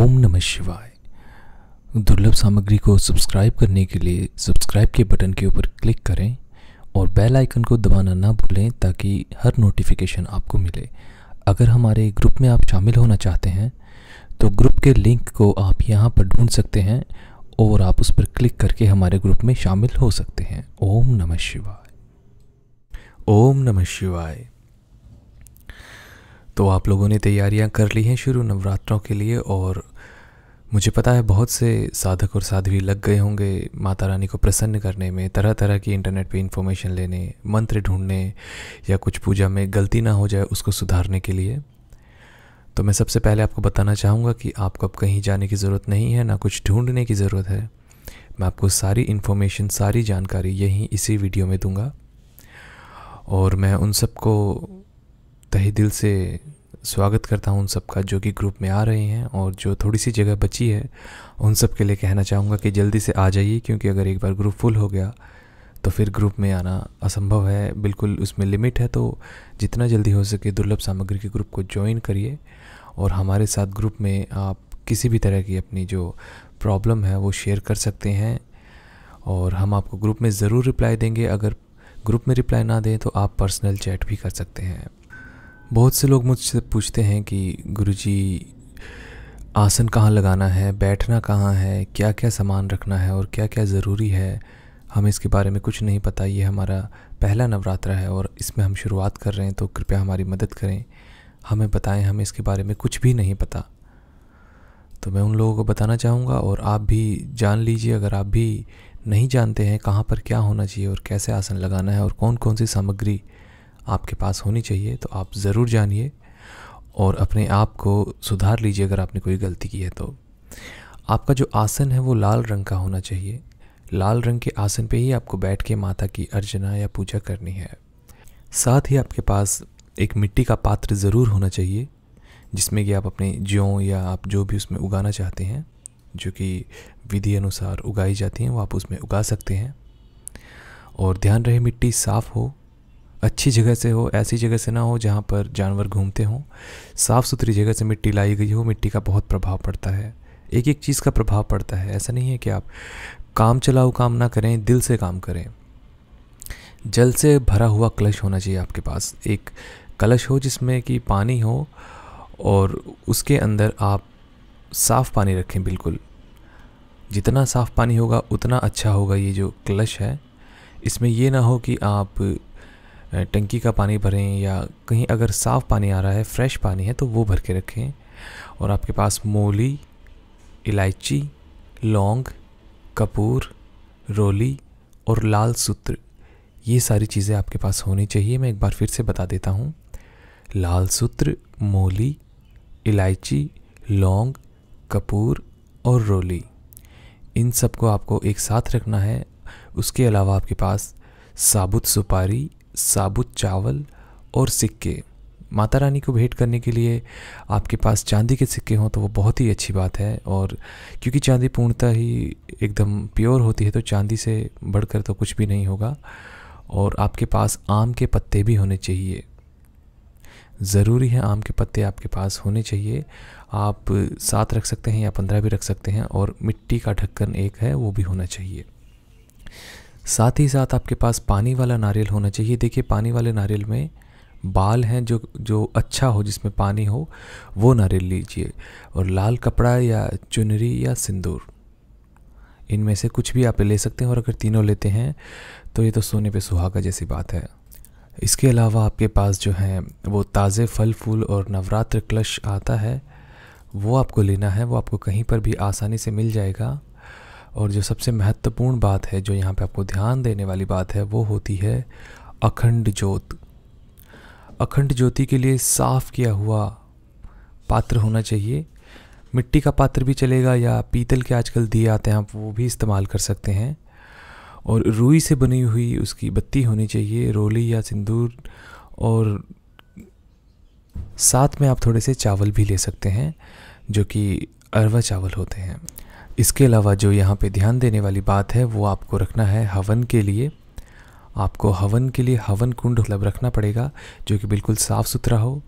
ओम नमः शिवाय। दुर्लभ सामग्री को सब्सक्राइब करने के लिए सब्सक्राइब के बटन के ऊपर क्लिक करें और बेल आइकन को दबाना ना भूलें ताकि हर नोटिफिकेशन आपको मिले। अगर हमारे ग्रुप में आप शामिल होना चाहते हैं तो ग्रुप के लिंक को आप यहाँ पर ढूंढ सकते हैं और आप उस पर क्लिक करके हमारे ग्रुप में शामिल हो सकते हैं। ओम नमः शिवाय। ओम नमः शिवाय। तो आप लोगों ने तैयारियाँ कर ली हैं शुरू नवरात्रों के लिए और मुझे पता है बहुत से साधक और साध्वी लग गए होंगे माता रानी को प्रसन्न करने में तरह तरह की इंटरनेट पे इंफॉर्मेशन लेने, मंत्र ढूँढने या कुछ पूजा में गलती ना हो जाए उसको सुधारने के लिए। तो मैं सबसे पहले आपको बताना चाहूँगा कि आपको अब कहीं जाने की ज़रूरत नहीं है, ना कुछ ढूँढने की ज़रूरत है। मैं आपको सारी इन्फॉर्मेशन सारी जानकारी यहीं इसी वीडियो में दूँगा। और मैं उन सबको तहे दिल से स्वागत करता हूँ उन सबका जो कि ग्रुप में आ रहे हैं और जो थोड़ी सी जगह बची है, उन सब के लिए कहना चाहूँगा कि जल्दी से आ जाइए क्योंकि अगर एक बार ग्रुप फुल हो गया तो फिर ग्रुप में आना असंभव है। बिल्कुल उसमें लिमिट है तो जितना जल्दी हो सके दुर्लभ सामग्री के ग्रुप को ज्वाइन करिए और हमारे साथ ग्रुप में आप किसी भी तरह की अपनी जो प्रॉब्लम है, वो शेयर कर सकते हैं और हम आपको ग्रुप में ज़रूर रिप्लाई देंगे। अगर ग्रुप में रिप्लाई ना दें तो आप पर्सनल चैट भी कर सकते हैं। बहुत से लोग मुझसे पूछते हैं कि गुरुजी, आसन कहाँ लगाना है, बैठना कहाँ है क्या क्या सामान रखना है और क्या क्या ज़रूरी है, हमें इसके बारे में कुछ नहीं पता। ये हमारा पहला नवरात्रा है और इसमें हम शुरुआत कर रहे हैं तो कृपया हमारी मदद करें। हमें बताएँ, हमें इसके बारे में कुछ भी नहीं पता। तो मैं उन लोगों को बताना चाहूँगा और आप भी जान लीजिए, अगर आप भी नहीं जानते हैं कहाँ पर क्या होना चाहिए और कैसे आसन लगाना है और कौन कौन सी सामग्री आपके पास होनी चाहिए तो आप ज़रूर जानिए और अपने आप को सुधार लीजिए अगर आपने कोई गलती की है तो। आपका जो आसन है वो लाल रंग का होना चाहिए। लाल रंग के आसन पे ही आपको बैठ के माता की अर्चना या पूजा करनी है। साथ ही आपके पास एक मिट्टी का पात्र ज़रूर होना चाहिए, जिसमें कि आप अपने ज्यों या आप जो भी उसमें उगाना चाहते हैं, जो कि विधि अनुसार उगाई जाती हैं, वो आप उसमें उगा सकते हैं। और ध्यान रहे मिट्टी साफ़ हो अच्छी जगह से हो, ऐसी जगह से ना हो जहाँ पर जानवर घूमते हों। साफ़ सुथरी जगह से मिट्टी लाई गई हो, मिट्टी का बहुत प्रभाव पड़ता है। एक एक चीज़ का प्रभाव पड़ता है। ऐसा नहीं है कि आप काम चलाओ, काम ना करें, दिल से काम करें। जल से भरा हुआ कलश होना चाहिए आपके पास। एक कलश हो जिसमें कि पानी हो और उसके अंदर आप साफ़ पानी रखें बिल्कुल। जितना साफ़ पानी होगा, उतना अच्छा होगा ये जो कलश है। इसमें ये ना हो कि आप टंकी का पानी भरें या कहीं अगर साफ़ पानी आ रहा है फ्रेश पानी है तो वो भर के रखें। और आपके पास मोली, इलायची, लौंग, कपूर, रोली और लाल सूत्र, ये सारी चीज़ें आपके पास होनी चाहिए। मैं एक बार फिर से बता देता हूँ। लाल सूत्र, मोली, इलायची, लौंग, कपूर और रोली, इन सबको आपको एक साथ रखना है। उसके अलावा आपके पास साबुत सुपारी साबुत चावल और सिक्के। माता रानी को भेंट करने के लिए आपके पास चांदी के सिक्के हों तो वो बहुत ही अच्छी बात है और क्योंकि चांदी पूर्णतः ही एकदम प्योर होती है तो चांदी से बढ़कर तो कुछ भी नहीं होगा और आपके पास आम के पत्ते भी होने चाहिए। ज़रूरी है आम के पत्ते आपके पास होने चाहिए। आप सात रख सकते हैं या पंद्रह भी रख सकते हैं और मिट्टी का ढक्कन एक है, वो भी होना चाहिए। साथ ही साथ आपके पास पानी वाला नारियल होना चाहिए। देखिए, पानी वाले नारियल में बाल हैं जो जो अच्छा हो, जिसमें पानी हो, वो नारियल लीजिए। और लाल कपड़ा या चुनरी या सिंदूर, इनमें से कुछ भी आप ले सकते हैं। और अगर तीनों लेते हैं तो ये तो सोने पे सुहागा जैसी बात है। इसके अलावा आपके पास जो है, वो ताज़े फल, फूल और नवरात्र क्लश आता है। वो आपको लेना है, वो आपको कहीं पर भी आसानी से मिल जाएगा। और जो सबसे महत्वपूर्ण बात है, जो यहाँ पे आपको ध्यान देने वाली बात है, वो होती है अखंड ज्योत। अखंड ज्योति के लिए साफ़ किया हुआ पात्र होना चाहिए। मिट्टी का पात्र भी चलेगा या पीतल के आजकल दिए आते हैं, आप वो भी इस्तेमाल कर सकते हैं। और रुई से बनी हुई उसकी बत्ती होनी चाहिए, रोली या सिंदूर। और साथ में आप थोड़े से चावल भी ले सकते हैं, जो कि अरवा चावल होते हैं। इसके अलावा जो यहाँ पे ध्यान देने वाली बात है, वो आपको रखना है हवन के लिए। आपको हवन के लिए हवन कुंड मतलब रखना पड़ेगा, जो कि बिल्कुल साफ़ सुथरा हो,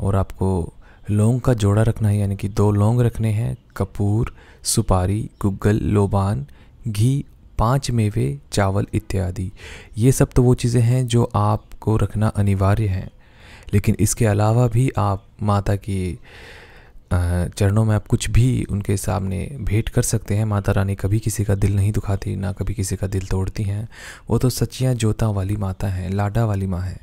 और आपको लौंग का जोड़ा रखना है, यानी कि दो लौंग रखने हैं, कपूर, सुपारी, गुग्गल, लोबान, घी, पाँच मेवे, चावल इत्यादि। ये सब तो वो चीज़ें हैं जो आपको रखना अनिवार्य हैं। लेकिन इसके अलावा भी आप माता की चरणों में आप कुछ भी उनके सामने भेंट कर सकते हैं। माता रानी कभी किसी का दिल नहीं दुखाती, ना कभी किसी का दिल तोड़ती हैं। वो तो सच्चियाँ जोता वाली माता हैं, लाडा वाली माँ हैं।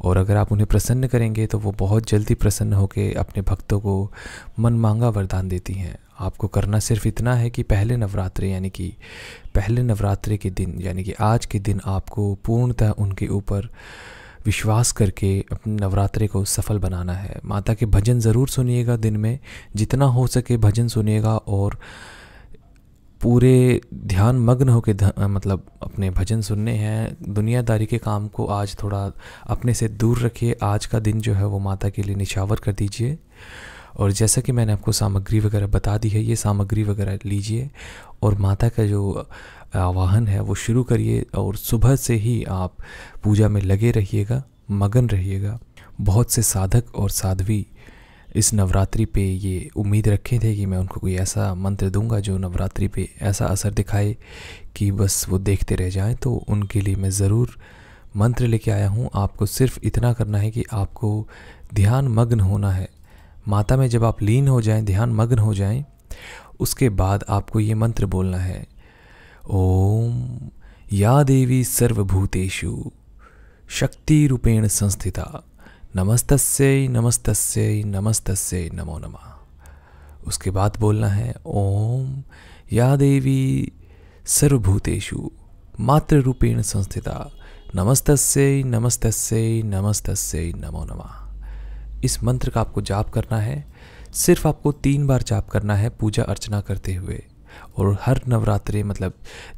और अगर आप उन्हें प्रसन्न करेंगे तो वो बहुत जल्दी प्रसन्न होकर अपने भक्तों को मन मांगा वरदान देती हैं। आपको करना सिर्फ़ इतना है कि पहले नवरात्रे, यानी कि पहले नवरात्रे के दिन, यानी कि आज के दिन आपको पूर्णतः उनके ऊपर विश्वास करके अपने नवरात्रे को सफल बनाना है। माता के भजन ज़रूर सुनिएगा दिन में, जितना हो सके भजन सुनिएगा और पूरे ध्यान मग्न होकर मतलब अपने भजन सुनने हैं। दुनियादारी के काम को आज थोड़ा अपने से दूर रखिए। आज का दिन जो है वो माता के लिए निछावर कर दीजिए। और जैसा कि मैंने आपको सामग्री वगैरह बता दी है, ये सामग्री वगैरह लीजिए। और माता का जो आवाहन है, वो शुरू करिए और सुबह से ही आप पूजा में लगे रहिएगा, मगन रहिएगा। बहुत से साधक और साध्वी इस नवरात्रि पे ये उम्मीद रखे थे कि मैं उनको कोई ऐसा मंत्र दूँगा जो नवरात्रि पे ऐसा असर दिखाए कि बस वो देखते रह जाएँ तो उनके लिए मैं ज़रूर मंत्र लेके आया हूँ। आपको सिर्फ़ इतना करना है कि आपको ध्यान मग्न होना है। माता में जब आप लीन हो जाएँ, ध्यान मग्न हो जाएँ, उसके बाद आपको ये मंत्र बोलना है ओम या देवी सर्वभूतेषु शक्तिरूपेण संस्थिता। नमस्तस्यै नमस्तस्यै नमस्तस्यै, नमो नमः। उसके बाद बोलना है, ओम या देवी सर्वभूतेषु मातृ रूपेण संस्थिता। नमस्तस्यै नमस्तस्यै नमस्तस्यै, नमो नमः। इस मंत्र का आपको जाप करना है। सिर्फ़ आपको तीन बार जाप करना है पूजा अर्चना करते हुए। और हर नवरात्रि मतलब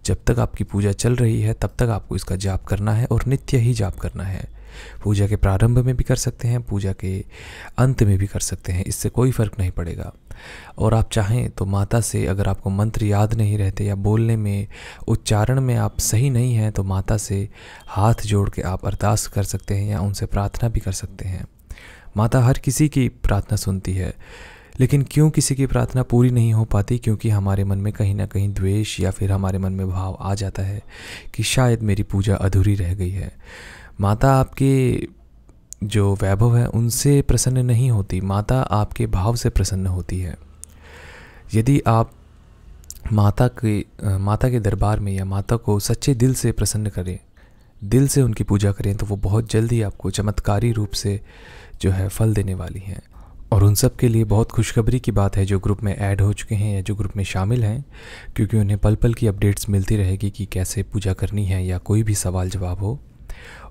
जब तक आपकी पूजा चल रही है, तब तक आपको इसका जाप करना है और नित्य ही जाप करना है। पूजा के प्रारंभ में भी कर सकते हैं, पूजा के अंत में भी कर सकते हैं, इससे कोई फ़र्क नहीं पड़ेगा। और आप चाहें तो माता से अगर आपको मंत्र याद नहीं रहते या बोलने में, उच्चारण में आप सही नहीं हैं तो माता से हाथ जोड़ के आप अरदास कर सकते हैं या उनसे प्रार्थना भी कर सकते हैं। माता हर किसी की प्रार्थना सुनती है। लेकिन क्यों किसी की प्रार्थना पूरी नहीं हो पाती? क्योंकि हमारे मन में कहीं ना कहीं द्वेष या फिर हमारे मन में भाव आ जाता है कि शायद मेरी पूजा अधूरी रह गई है। माता आपके जो वैभव है, उनसे प्रसन्न नहीं होती। माता आपके भाव से प्रसन्न होती है। यदि आप माता के माता के दरबार में या माता को सच्चे दिल से प्रसन्न करें, दिल से उनकी पूजा करें तो वो बहुत जल्दी आपको चमत्कारी रूप से जो है फल देने वाली हैं। और उन सब के लिए बहुत खुशखबरी की बात है जो ग्रुप में ऐड हो चुके हैं या जो ग्रुप में शामिल हैं, क्योंकि उन्हें पल पल की अपडेट्स मिलती रहेगी कि कैसे पूजा करनी है या कोई भी सवाल जवाब हो।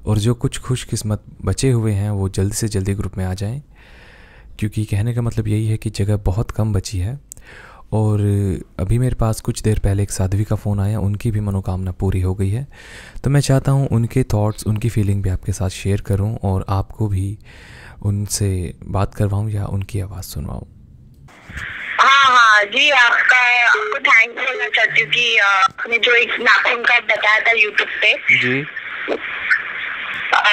और जो कुछ खुशकिस्मत बचे हुए हैं, वो जल्दी से जल्दी ग्रुप में आ जाएँ, क्योंकि कहने का मतलब यही है कि जगह बहुत कम बची है। और अभी मेरे पास कुछ देर पहले एक साध्वी का फ़ोन आया, उनकी भी मनोकामना पूरी हो गई है। तो मैं चाहता हूँ उनके थॉट्स उनकी फीलिंग भी आपके साथ शेयर करूँ और आपको भी उनसे बात करवाऊँ या उनकी आवाज़ सुनवाऊँ? हाँ हाँ जी आपका आपको थैंक बोलना चाहती हूँ कि आपने जो एक नाखून का बताया था यूट्यूब पे जी।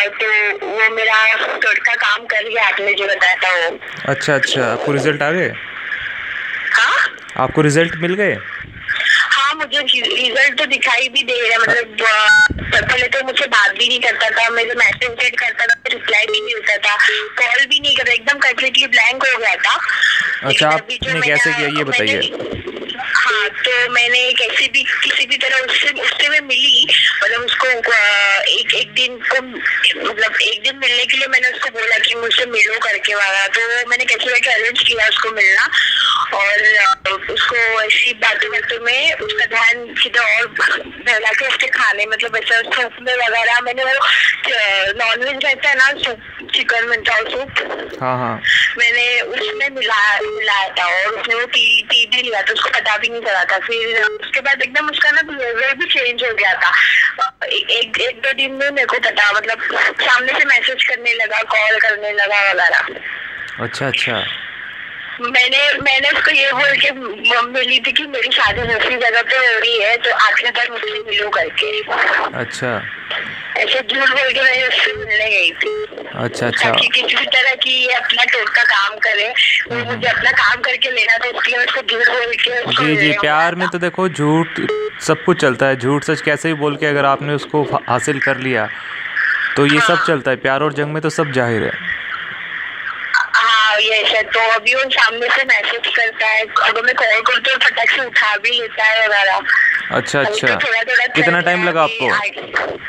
तो वो मेरा का काम कर गया आपने जो बताया था वो। अच्छा अच्छा आपको रिज़ल्ट आ गए? हाँ? आपको रिज़ल्ट मिल गए? हाँ मुझे रिज़ल्ट तो दिखाई भी दे रहा है मतलब पहले तो मुझे बात भी नहीं करता था मैं जो मैसेज सेंड करता था रिप्लाई भी नहीं होता था कॉल भी नहीं करता एकदम कंप्लीटली ब्लैंक हो गया था। अच्छा आपने कैसे किया ये बताइए। हाँ तो मैंने कैसे भी किसी भी तरह उससे उससे मैं मिली मतलब उसको एक एक दिन को मतलब एक दिन मिलने के लिए मैंने उसको बोला कि मुझसे मिलो करके वाला तो मैंने कैसे करके अरेंज किया उसको मिलना और उसको ऐसी बातों बातों में उसका ध्यान किधर और बहला के उसके खाने मतलब ऐसा सूप में वगैरह मैंने वो नॉनवेज रहता है ना सूप चिकन मिनचाओ सूप हाँ हाँ। मैंने उसमें मिलाया मिलाया था और उसने वो पी पी भी लिया था उसको पता भी नहीं चला था फिर उसके बाद एकदम उसका ना बिहेवियर भी चेंज हो गया था। एक एक, दो दिन में मेरे को पता मतलब सामने से मैसेज करने लगा कॉल करने लगा वगैरह। अच्छा अच्छा। मैंने मैंने उसको ये बोल के मिली थी कि मेरी शादी दूसरी जगह पे हो रही है तो आखिर तक मुझे मिलो करके। अच्छा। ऐसे झूठ बोल के मैं उससे मिलने गई थी। अच्छा अच्छा। किसी भी तरह कि ये अपना टोटका काम करे वो हम्म। मुझे अपना काम करके लेना था इसलिए मैं उसको झूठ बोल के जी जी प्यार में तो देखो झूठ सब कुछ चलता है झूठ सच कैसे भी बोल के अगर आपने उसको हासिल कर लिया तो ये हाँ। सब चलता है प्यार और जंग में तो सब ज़ाहिर है। हाँ ये है तो अभी वो सामने से मैसेज करता है अगर मैं कॉल करती हूँ फटक से उठा भी लेता है वगैरह। अच्छा तो अच्छा। थोड़ा थोड़ा कितना टाइम लगा आपको आगे-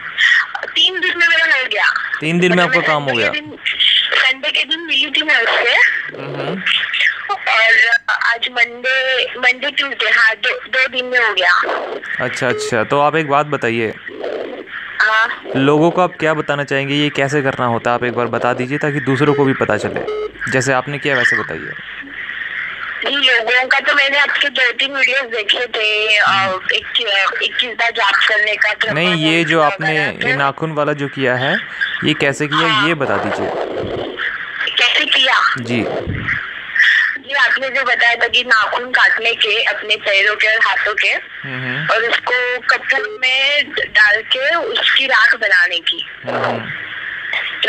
तीन दिन में मेरा हो गया। तीन दिन में मतलब आपका काम हो गया। संडे के दिन मिली थी मैं उससे। और आज मंडे मंडे ट्यूसडे हाँ दो दो दिन में हो गया। अच्छा अच्छा तो आप एक बात बताइए। हाँ। लोगों को आप क्या बताना चाहेंगे ये कैसे करना होता? है आप एक बार बता दीजिए ताकि दूसरों को भी पता चले। जैसे आपने किया वैसे बताइए। जी लोगों का तो मैंने आपके दो तीन वीडियोस देखे थे इक्कीस बार जाप करने का नहीं ये जो आपने ये नाखून वाला जो किया है ये कैसे किया ये बता दीजिए। कैसे किया? जी। जी आपने जो बताया था कि नाखून काटने के अपने पैरों के और हाथों के हम्म, हम्म, और उसको कपूर में डाल के उसकी राख बनाने की।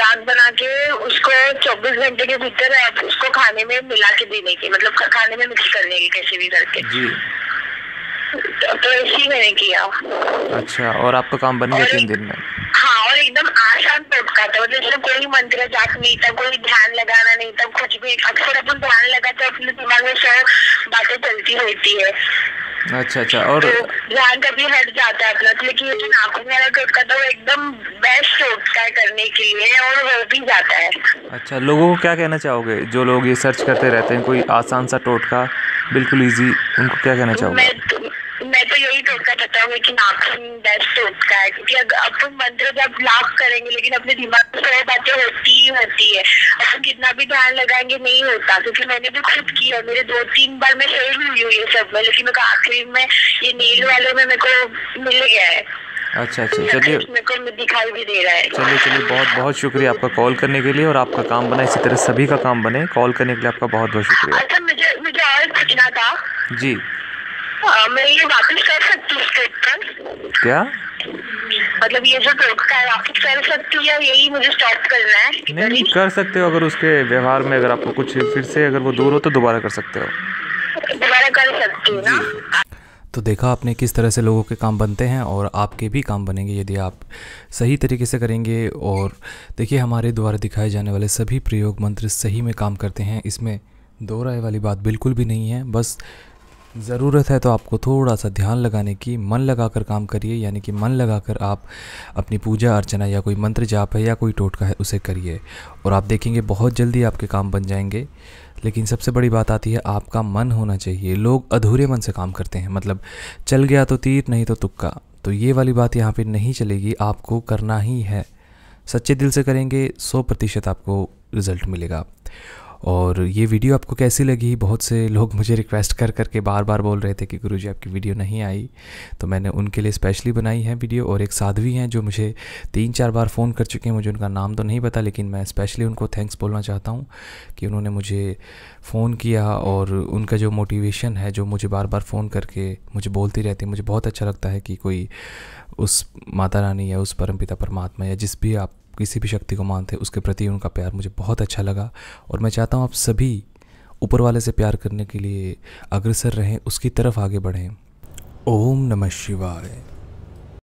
हम्म, बना के उसको 24 घंटे के भीतर आप उसको खाने में मिला के देने की मतलब खाने में मिक्स करने की कैसे भी करके जी। तो, तो ऐसे ही मैंने किया। अच्छा और आपका काम बन गया तीन दिन में? हाँ और एकदम आसान टोटका था मतलब इसमें कोई मंत्र जाप नहीं था कोई ध्यान लगाना नहीं था कुछ भी अक्सर अपन ध्यान लगाते अपने दिमाग में सौ बातें चलती रहती है। अच्छा अच्छा और तो ध्यान कभी हट जाता है अपना तो लेकिन ये जो नाखून वाला टोटका था वो एकदम बेस्ट टोटका है करने के लिए और हो भी जाता है। अच्छा लोगों को क्या कहना चाहोगे? जो लोग ये सर्च करते रहते हैं कोई आसान सा टोटका बिल्कुल इजी उनको क्या कहना चाहोगे? मैं तो मैं तो यही टोटका बताऊँगी कि नाखून बेस्ट टोटका है क्योंकि अगर अपन मंत्र जब लाभ करेंगे लेकिन अपने दिमाग में सौ बातें होती ही होती है। अपन कितना भी ध्यान लगाएँगे नहीं होता क्योंकि मैंने भी खुद किया मेरे दो तीन बार मैं फेल हुई हूँ ये सब में लेकिन मेरे को आखिरी में ये नील वाले में मेरे को मिल गया है। अच्छा अच्छा। चलिए। दिखाई भी दे रहा है। चलिए चलिए बहुत बहुत शुक्रिया आपका कॉल करने के लिए और आपका काम बना इसी तरह सभी का काम बने। कॉल करने के लिए आपका बहुत बहुत शुक्रिया। अच्छा मुझे मुझे और पूछना था। जी। अ, मैं ये वापस कर सकती हूँ क्या? मतलब ये जो टोटका है वापस कर सकती हूँ यही मुझे स्टॉप करना है? नहीं कर सकते हो अगर उसके व्यवहार में अगर आपको कुछ फिर से अगर वो दूर हो तो दोबारा कर सकते हो। दोबारा कर सकती हूँ ना? तो देखा आपने किस तरह से लोगों के काम बनते हैं और आपके भी काम बनेंगे यदि आप सही तरीके से करेंगे। और देखिए, हमारे द्वारा दिखाए जाने वाले सभी प्रयोग मंत्र सही में काम करते हैं। इसमें दो राय वाली बात बिल्कुल भी नहीं है। बस ज़रूरत है तो आपको थोड़ा सा ध्यान लगाने की, मन लगाकर काम करिए, यानी कि मन लगाकर आप अपनी पूजा अर्चना या कोई मंत्र जाप है या कोई टोटका है, उसे करिए। और आप देखेंगे बहुत जल्दी आपके काम बन जाएँगे। लेकिन सबसे बड़ी बात आती है, आपका मन होना चाहिए। लोग अधूरे मन से काम करते हैं। मतलब चल गया तो तीर, नहीं तो तुक्का। तो ये वाली बात यहाँ पर नहीं चलेगी, आपको करना ही है। सच्चे दिल से करेंगे, सौ प्रतिशत आपको रिज़ल्ट मिलेगा। और ये वीडियो आपको कैसी लगी? बहुत से लोग मुझे रिक्वेस्ट कर करके बार बार बोल रहे थे कि गुरुजी आपकी वीडियो नहीं आई। तो मैंने उनके लिए स्पेशली बनाई है वीडियो और एक साध्वी हैं जो मुझे तीन चार बार फ़ोन कर चुके हैं। मुझे उनका नाम तो नहीं पता, लेकिन मैं स्पेशली उनको थैंक्स बोलना चाहता हूँ कि उन्होंने मुझे फ़ोन किया और उनका जो मोटिवेशन है, जो मुझे बार बार फ़ोन करके मुझे बोलती रहती है, मुझे बहुत अच्छा लगता है कि कोई उस माता रानी या उस परमपिता परमात्मा या जिस भी आप किसी भी शक्ति को मानते हैं, उसके प्रति उनका प्यार मुझे बहुत अच्छा लगा। और मैं चाहता हूँ आप सभी ऊपर वाले से प्यार करने के लिए अग्रसर रहें, उसकी तरफ़ आगे बढ़ें। ओम नमः शिवाय।